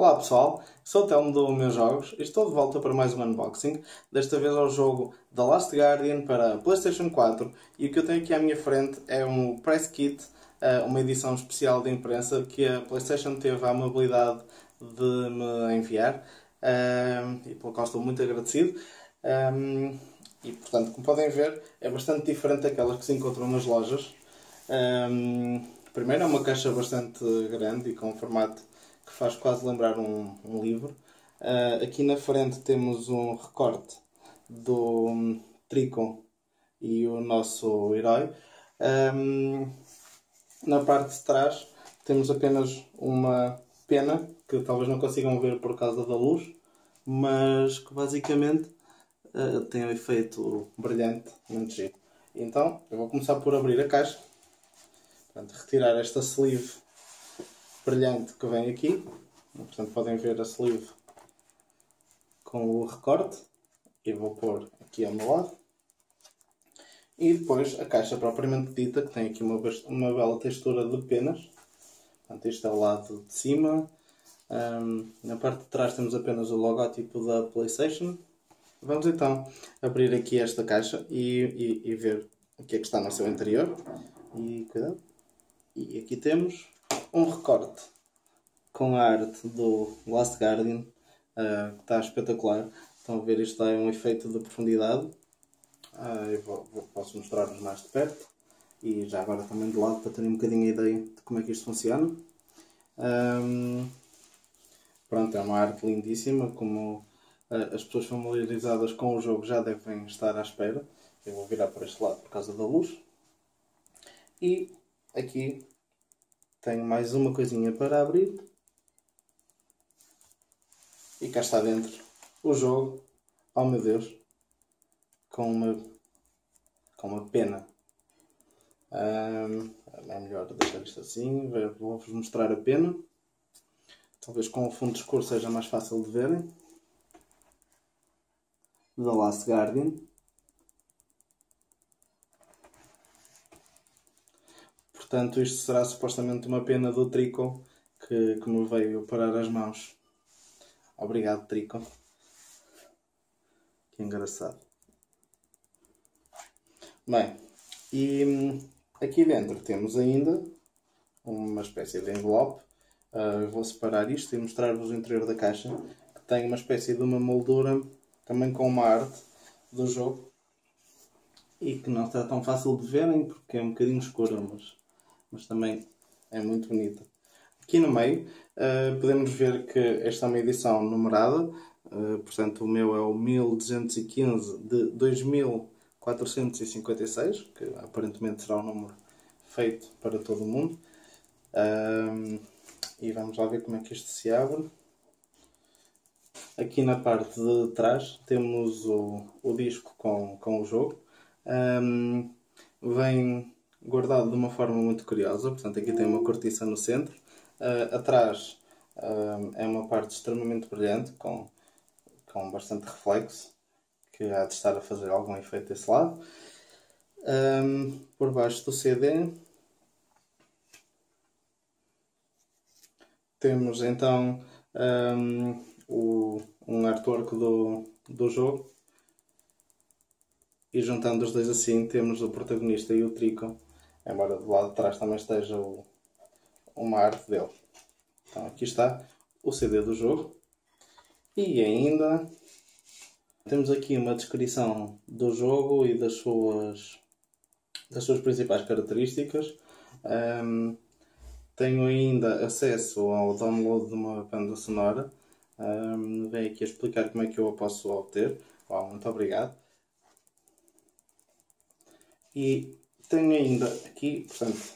Olá pessoal, sou o Telmo do Meus Jogos e estou de volta para mais um unboxing, desta vez ao jogo The Last Guardian para Playstation 4 e o que eu tenho aqui à minha frente é um press kit, eh, uma edição especial de imprensa que a Playstation teve a amabilidade de me enviar eh, e pelo qual estou muito agradecido. Eh, e portanto, como podem ver, é bastante diferente daquelas que se encontram nas lojas. Primeiro é uma caixa bastante grande e com um formato que faz quase lembrar um, um livro. Uh, aqui na frente temos um recorte do um, Tricon e o nosso herói. Um, na parte de trás temos apenas uma pena que talvez não consigam ver por causa da luz, mas que basicamente uh, tem um efeito brilhante, muito giro. Então eu vou começar por abrir a caixa, Portanto, retirar esta sleeve brilhante que vem aqui. Portanto, podem ver a sleeve com o recorte. E vou pôr aqui ao meu lado. E depois a caixa propriamente dita, que tem aqui uma, uma bela textura de penas. Portanto, este é o lado de cima. Um, na parte de trás temos apenas o logótipo da PlayStation. Vamos então abrir aqui esta caixa e, e, e ver o que é que está no seu interior. E cuidado. E aqui temos um recorte com a arte do Last Guardian, uh, que está espetacular. Estão a ver, isto é um efeito de profundidade. Uh, eu vou, vou, posso mostrar-vos mais de perto e já agora também de lado para terem um bocadinho a ideia de como é que isto funciona. Um, pronto, é uma arte lindíssima, como uh, as pessoas familiarizadas com o jogo já devem estar à espera. Eu vou virar para este lado por causa da luz. E aqui tenho mais uma coisinha para abrir. E cá está dentro o jogo. Oh meu Deus! Com uma, com uma pena. Um, é melhor deixar isto assim. Vou-vos mostrar a pena. Talvez com o fundo escuro seja mais fácil de verem. The Last Guardian. Portanto, isto será supostamente uma pena do Trico que, que me veio parar as mãos. Obrigado, Trico. Que engraçado. Bem, e hum, aqui dentro temos ainda uma espécie de envelope. Uh, vou separar isto e mostrar-vos o interior da caixa, que tem uma espécie de uma moldura, também com uma arte do jogo, e que não está tão fácil de verem porque é um bocadinho escura, mas mas também é muito bonita. Aqui no meio uh, podemos ver que esta é uma edição numerada, uh, portanto o meu é o 1215 de 2456, que aparentemente será um número feito para todo o mundo. Uh, e vamos lá ver como é que isto se abre. Aqui na parte de trás temos o, o disco com, com o jogo. Um, vem guardado de uma forma muito curiosa. Portanto, aqui tem uma cortiça no centro. Uh, atrás uh, é uma parte extremamente brilhante, com, com bastante reflexo, que há de estar a fazer algum efeito desse lado. Um, por baixo do CD temos então um, o, um artwork do, do jogo e juntando os dois assim temos o protagonista e o Trico embora do lado de trás também esteja o, uma arte dele. Então aqui está o CD do jogo e ainda temos aqui uma descrição do jogo e das suas, das suas principais características. Um, tenho ainda acesso ao download de uma banda sonora. Um, vem aqui explicar como é que eu a posso obter. Uau, muito obrigado. E tenho ainda aqui, portanto,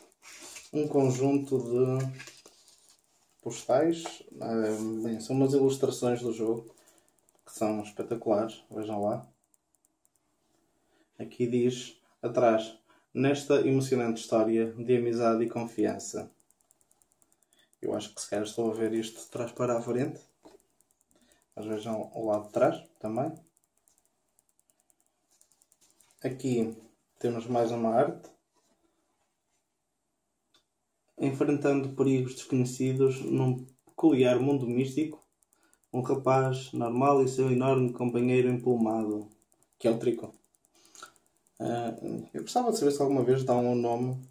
um conjunto de postais. Bem, são umas ilustrações do jogo que são espetaculares. Vejam lá. Aqui diz atrás, nesta emocionante história de amizade e confiança. Eu acho que se calhar estou a ver isto de trás para a frente. Mas vejam o lado de trás também. Aqui temos mais uma arte. Enfrentando perigos desconhecidos num peculiar mundo místico, um rapaz normal e seu enorme companheiro emplumado, que é o Trico. Uh, eu gostava de saber se alguma vez dão um nome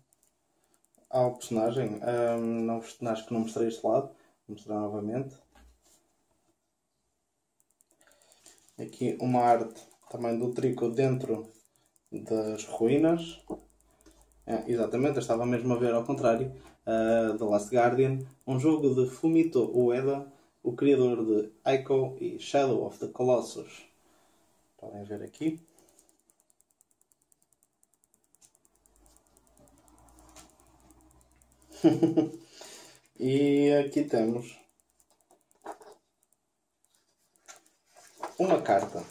ao personagem. Uh, não, acho que não mostrei este lado. Vou mostrar novamente. Aqui uma arte também do Trico dentro das ruínas. É, exatamente, eu estava mesmo a ver ao contrário. Uh, The Last Guardian, um jogo de Fumito Ueda, o criador de Ico e Shadow of the Colossus. Podem ver aqui. e aqui temos uma carta.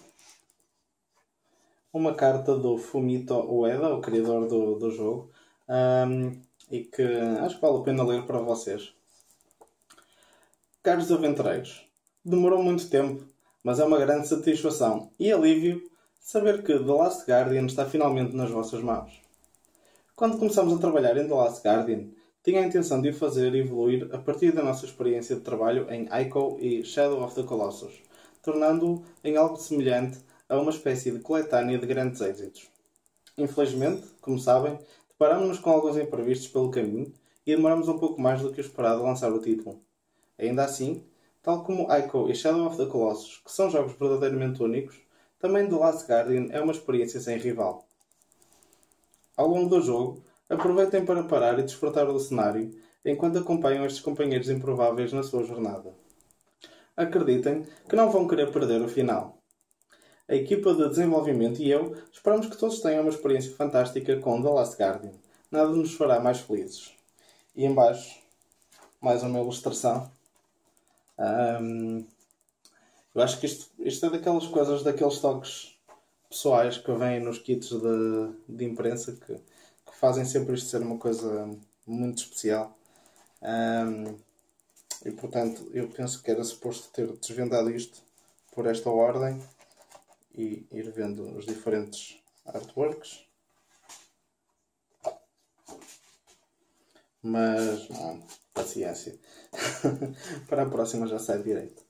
Uma carta do Fumito Ueda, o criador do, do jogo, um, e que acho que vale a pena ler para vocês. Caros aventureiros, demorou muito tempo, mas é uma grande satisfação e alívio saber que The Last Guardian está finalmente nas vossas mãos. Quando começamos a trabalhar em The Last Guardian, tinha a intenção de o fazer evoluir a partir da nossa experiência de trabalho em Ico e Shadow of the Colossus, tornando-o em algo semelhante a uma espécie de coletânea de grandes êxitos. Infelizmente, como sabem, deparámos-nos com alguns imprevistos pelo caminho e demoramos um pouco mais do que o esperado a lançar o título. Ainda assim, tal como Ico e Shadow of the Colossus, que são jogos verdadeiramente únicos, também The Last Guardian é uma experiência sem rival. Ao longo do jogo, Aproveitem para parar e desfrutar do cenário enquanto acompanham estes companheiros improváveis na sua jornada. Acreditem que não vão querer perder o final. A equipa de desenvolvimento e eu esperamos que todos tenham uma experiência fantástica com The Last Guardian. Nada nos fará mais felizes. E embaixo, mais uma ilustração. Um, eu acho que isto, isto é daquelas coisas, daqueles toques pessoais que vêm nos kits de, de imprensa que fazem sempre isto ser uma coisa muito especial. Um, e portanto, eu penso que era suposto ter desvendado isto por esta ordem e ir vendo os diferentes artworks. Mas, paciência. Para a próxima já sai direito.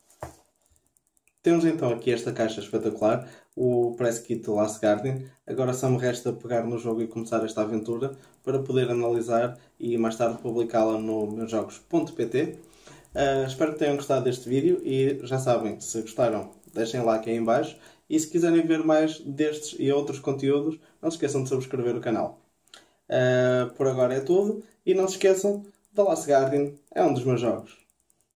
Temos então aqui esta caixa espetacular, o Press Kit Last Guardian. Agora só me resta pegar no jogo e começar esta aventura para poder analisar e mais tarde publicá-la no meusjogos.pt. Uh, ah, espero que tenham gostado deste vídeo e já sabem, se gostaram, deixem like aí em baixo. E se quiserem ver mais destes e outros conteúdos, não se esqueçam de subscrever o canal. Uh, por agora é tudo e não se esqueçam, The Last Guardian é um dos meus jogos.